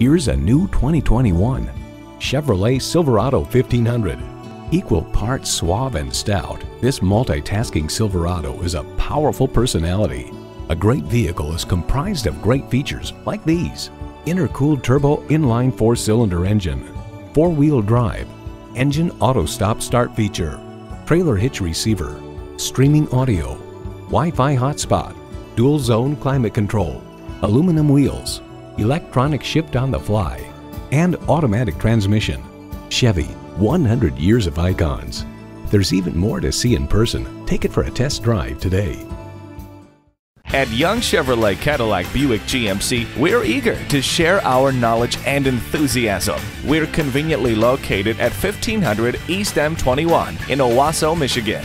Here's a new 2021 Chevrolet Silverado 1500. Equal parts suave and stout, this multitasking Silverado is a powerful personality. A great vehicle is comprised of great features like these. Intercooled turbo inline four-cylinder engine, four-wheel drive, engine auto stop start feature, trailer hitch receiver, streaming audio, Wi-Fi hotspot, dual zone climate control, aluminum wheels, electronic shift on the fly, and automatic transmission. Chevy, 100 years of icons. There's even more to see in person. Take it for a test drive today. At Young Chevrolet Cadillac Buick GMC, we're eager to share our knowledge and enthusiasm. We're conveniently located at 1500 East M21 in Owosso, Michigan.